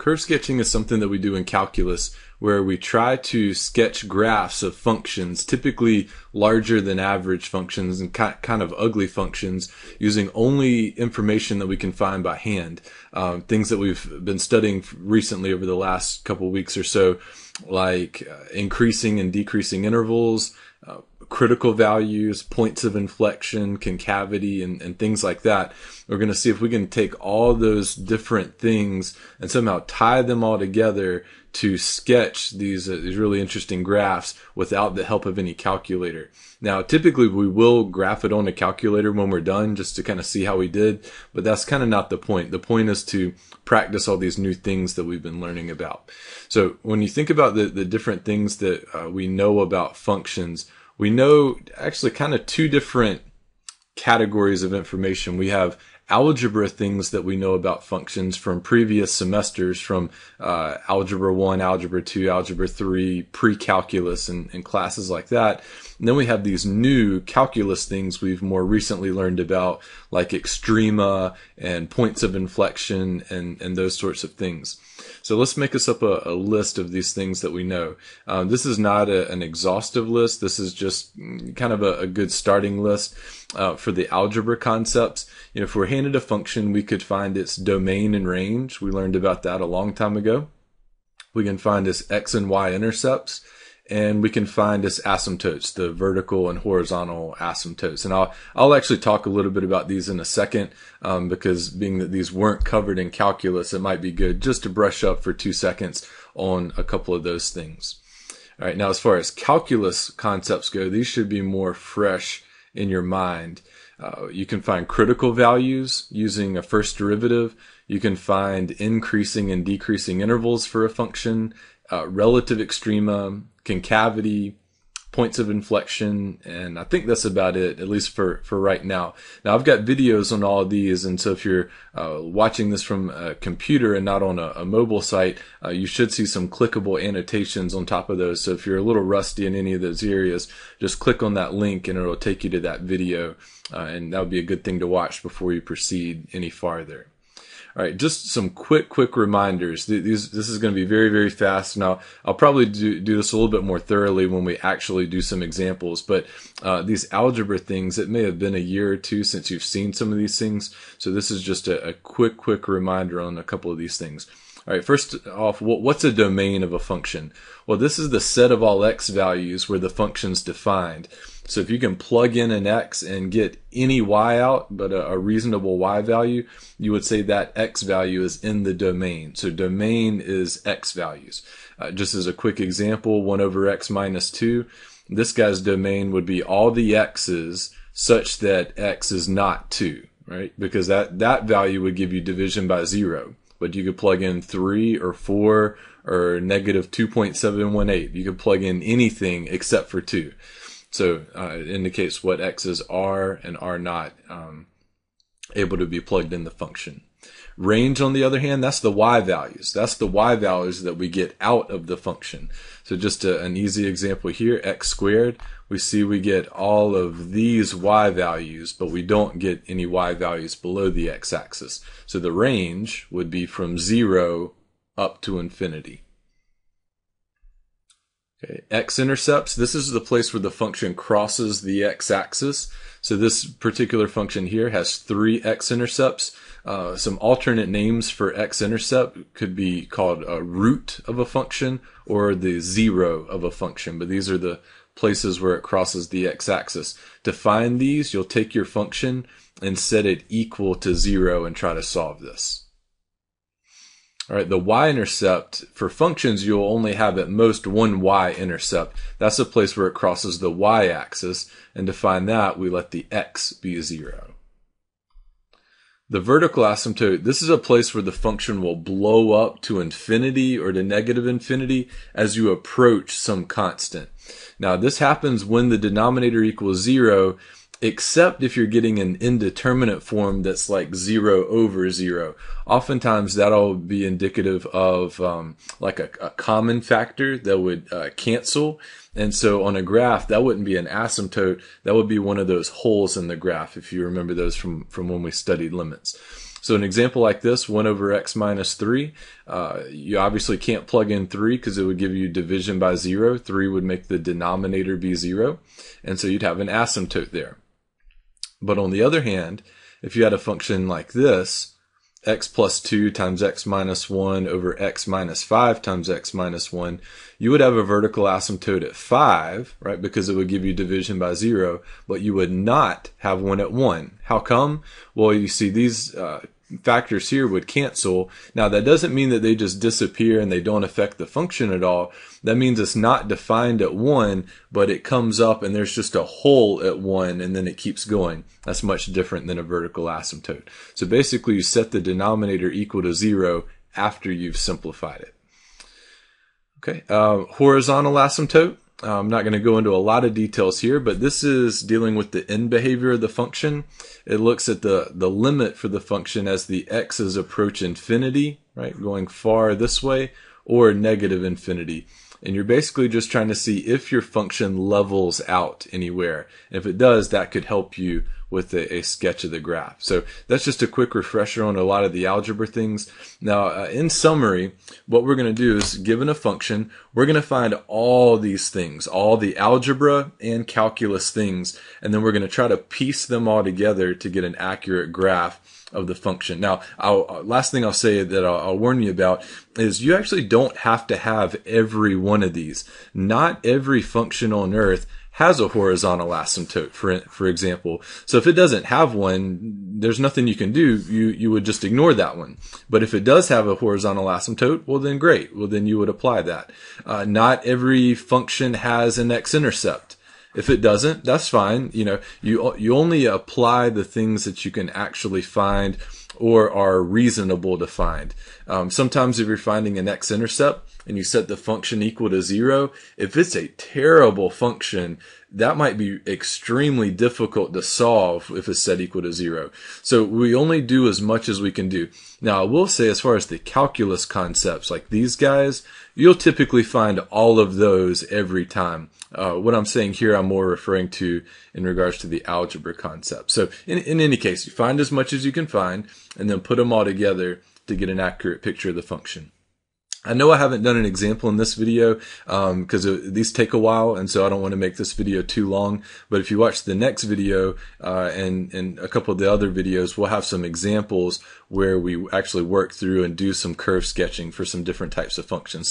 Curve sketching is something that we do in calculus where we try to sketch graphs of functions, typically larger than average functions and kind of ugly functions, using only information that we can find by hand. Um, things that we've been studying recently over the last couple weeks or so, like uh, increasing and decreasing intervals, uh, critical values, points of inflection, concavity, and, and things like that. We're going to see if we can take all those different things and somehow tie them all together to sketch these, uh, these really interesting graphs without the help of any calculator. Now, typically we will graph it on a calculator when we're done just to kind of see how we did, but that's kind of not the point. The point is to practice all these new things that we've been learning about. So when you think about the, the different things that uh, we know about functions, we know actually kind of two different categories of information. We have algebra things that we know about functions from previous semesters from uh, algebra 1 algebra 2 algebra 3 pre-calculus and, and, classes like that and then we have these new calculus things we've more recently learned about like extrema and points of inflection and, and those sorts of things so let's make us up a, a list of these things that we know. Um, this is not a, an exhaustive list. This is just kind of a, a good starting list uh, for the algebra concepts. You know, if we're handed a function, we could find its domain and range. We learned about that a long time ago. We can find its x and y intercepts and we can find its asymptotes, the vertical and horizontal asymptotes. And I'll, I'll actually talk a little bit about these in a second, um, because being that these weren't covered in calculus, it might be good just to brush up for two seconds on a couple of those things. All right. Now, as far as calculus concepts go, these should be more fresh in your mind. Uh, you can find critical values using a first derivative. You can find increasing and decreasing intervals for a function, uh, relative extrema, concavity, points of inflection, and I think that's about it, at least for, for right now. Now, I've got videos on all of these, and so if you're uh, watching this from a computer and not on a, a mobile site, uh, you should see some clickable annotations on top of those. So if you're a little rusty in any of those areas, just click on that link and it'll take you to that video, uh, and that would be a good thing to watch before you proceed any farther. All right, just some quick, quick reminders. These, this is going to be very, very fast. Now, I'll probably do, do this a little bit more thoroughly when we actually do some examples, but uh, these algebra things, it may have been a year or two since you've seen some of these things. So this is just a, a quick, quick reminder on a couple of these things. All right, first off, what's a domain of a function? Well, this is the set of all x values where the function's defined. So if you can plug in an x and get any y out, but a, a, reasonable y value, you would say that x value is in the domain. So domain is x values. Uh, just as a quick example, 1 over x minus 2, this guy's domain would be all the x's such that x is not 2, right? Because that, that value would give you division by 0. But you could plug in 3 or 4 or negative 2.718. You could plug in anything except for 2. So uh, it indicates what x's are and are not um, able to be plugged in the function. Range, on the other hand, that's the y values. That's the y values that we get out of the function. So just a, an easy example here, x squared, we see we get all of these y values, but we don't get any y values below the x-axis. So the range would be from zero up to infinity. Okay. X-intercepts, this is the place where the function crosses the x-axis. So this particular function here has three x-intercepts. Uh, some alternate names for x-intercept could be called a root of a function or the zero of a function, but these are the places where it crosses the x-axis. To find these, you'll take your function and set it equal to zero and try to solve this. All right, the y-intercept for functions, you'll only have at most one y-intercept. That's the place where it crosses the y-axis, and to find that, we let the x be zero. The vertical asymptote, this is a place where the function will blow up to infinity or to negative infinity as you approach some constant. Now, this happens when the denominator equals zero except if you're getting an indeterminate form that's like zero over zero. Oftentimes that'll be indicative of um, like a, a, common factor that would uh, cancel. And so on a graph, that wouldn't be an asymptote. That would be one of those holes in the graph, if you remember those from, from when we studied limits. So an example like this, 1 over x minus 3, uh, you obviously can't plug in 3 because it would give you division by 0. 3 would make the denominator be 0. And so you'd have an asymptote there. But on the other hand, if you had a function like this, x plus 2 times x minus 1 over x minus 5 times x minus 1, you would have a vertical asymptote at 5, right, because it would give you division by 0, but you would not have one at 1. How come? Well, you see these uh, factors here would cancel. Now that doesn't mean that they just disappear and they don't affect the function at all. That means it's not defined at one, but it comes up and there's just a hole at one and then it keeps going. That's much different than a vertical asymptote. So basically you set the denominator equal to zero after you've simplified it. Okay, uh, horizontal asymptote. I'm not going to go into a lot of details here, but this is dealing with the end behavior of the function. It looks at the, the limit for the function as the x's approach infinity, right, going far this way, or negative infinity. And you're basically just trying to see if your function levels out anywhere. If it does, that could help you with a, a, sketch of the graph. So that's just a quick refresher on a lot of the algebra things. Now, uh, in summary, what we're going to do is given a function, we're going to find all these things, all the algebra and calculus things, and then we're going to try to piece them all together to get an accurate graph of the function. Now, I'll, uh, last thing I'll say that I'll, I'll, warn you about is you actually don't have to have every one of these. Not every function on earth has a horizontal asymptote, for for example. So if it doesn't have one, there's nothing you can do. You you would just ignore that one. But if it does have a horizontal asymptote, well then great. Well then you would apply that. Uh, not every function has an x-intercept. If it doesn't, that's fine. You know, you you only apply the things that you can actually find or are reasonable to find. Um, sometimes if you're finding an x-intercept, and you set the function equal to zero, if it's a terrible function, that might be extremely difficult to solve if it's set equal to zero. So we only do as much as we can do. Now I will say as far as the calculus concepts like these guys, you'll typically find all of those every time. Uh, what I'm saying here, I'm more referring to in regards to the algebra concept. So in, in any case, you find as much as you can find and then put them all together to get an accurate picture of the function. I know I haven't done an example in this video because um, these take a while, and so I don't want to make this video too long. But if you watch the next video uh, and and a couple of the other videos, we'll have some examples where we actually work through and do some curve sketching for some different types of functions.